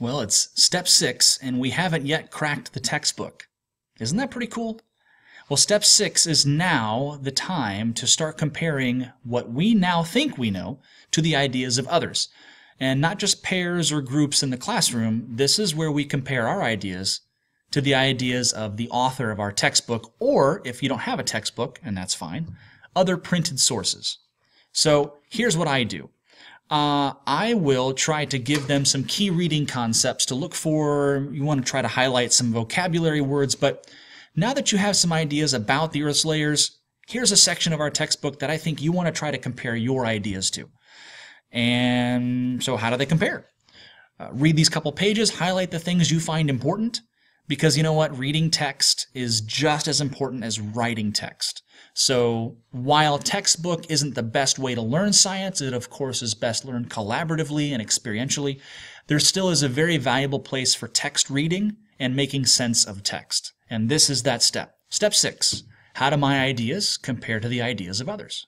Well, it's step six, and we haven't yet cracked the textbook. Isn't that pretty cool? Well, step six is now the time to start comparing what we now think we know to the ideas of others. And not just pairs or groups in the classroom, this is where we compare our ideas to the ideas of the author of our textbook, or if you don't have a textbook, and that's fine, other printed sources. So here's what I do. Uh, I will try to give them some key reading concepts to look for. You want to try to highlight some vocabulary words, but now that you have some ideas about the Earth's layers, here's a section of our textbook that I think you want to try to compare your ideas to. And so, how do they compare? Uh, read these couple pages, highlight the things you find important, because you know what? Reading text is just as important as writing text. So while textbook isn't the best way to learn science, it of course is best learned collaboratively and experientially, there still is a very valuable place for text reading and making sense of text. And this is that step. Step six, how do my ideas compare to the ideas of others?